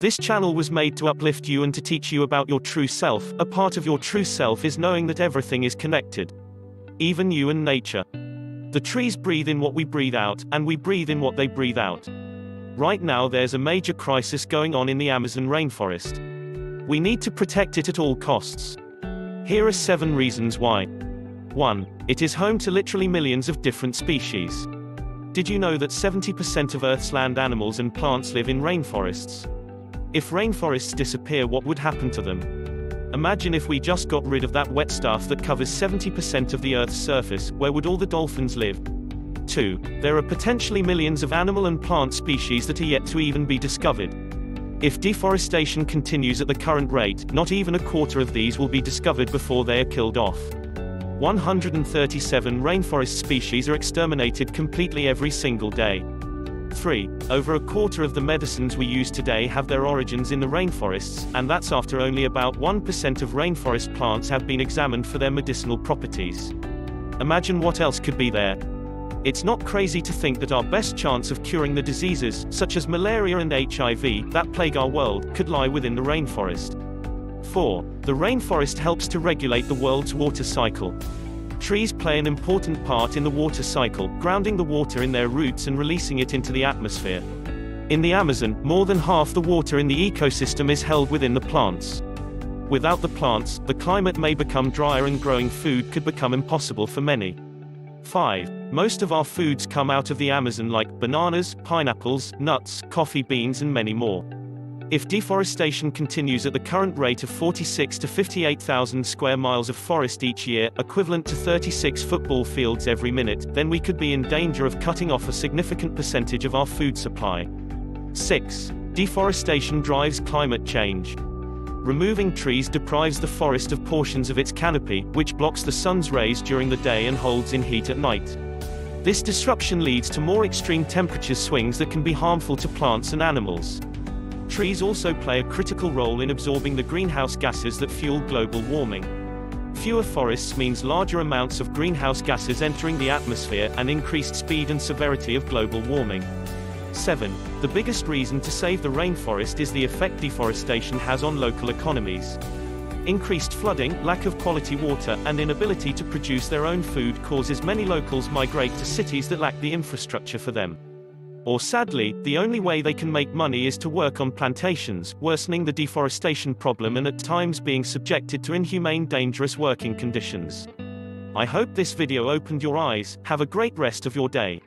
This channel was made to uplift you and to teach you about your true self. A part of your true self is knowing that everything is connected. Even you and nature. The trees breathe in what we breathe out, and we breathe in what they breathe out. Right now there's a major crisis going on in the Amazon rainforest. We need to protect it at all costs. Here are seven reasons why. 1. It is home to literally millions of different species. Did you know that 70% of Earth's land animals and plants live in rainforests? If rainforests disappear what would happen to them? Imagine if we just got rid of that wet stuff that covers 70% of the Earth's surface, where would all the dolphins live? 2. There are potentially millions of animal and plant species that are yet to even be discovered. If deforestation continues at the current rate, not even a quarter of these will be discovered before they are killed off. 137 rainforest species are exterminated completely every single day. 3. Over a quarter of the medicines we use today have their origins in the rainforests, and that's after only about 1% of rainforest plants have been examined for their medicinal properties. Imagine what else could be there. It's not crazy to think that our best chance of curing the diseases, such as malaria and HIV, that plague our world, could lie within the rainforest. 4. The rainforest helps to regulate the world's water cycle. Trees play an important part in the water cycle, grounding the water in their roots and releasing it into the atmosphere. In the Amazon, more than half the water in the ecosystem is held within the plants. Without the plants, the climate may become drier and growing food could become impossible for many. 5. Most of our foods come out of the Amazon like bananas, pineapples, nuts, coffee beans and many more. If deforestation continues at the current rate of 46 to 58,000 square miles of forest each year, equivalent to 36 football fields every minute, then we could be in danger of cutting off a significant percentage of our food supply. 6. Deforestation drives climate change. Removing trees deprives the forest of portions of its canopy, which blocks the sun's rays during the day and holds in heat at night. This disruption leads to more extreme temperature swings that can be harmful to plants and animals. Trees also play a critical role in absorbing the greenhouse gases that fuel global warming. Fewer forests means larger amounts of greenhouse gases entering the atmosphere and increased speed and severity of global warming. 7. The biggest reason to save the rainforest is the effect deforestation has on local economies. Increased flooding, lack of quality water, and inability to produce their own food causes many locals migrate to cities that lack the infrastructure for them. Or sadly, the only way they can make money is to work on plantations, worsening the deforestation problem and at times being subjected to inhumane dangerous working conditions. I hope this video opened your eyes, have a great rest of your day.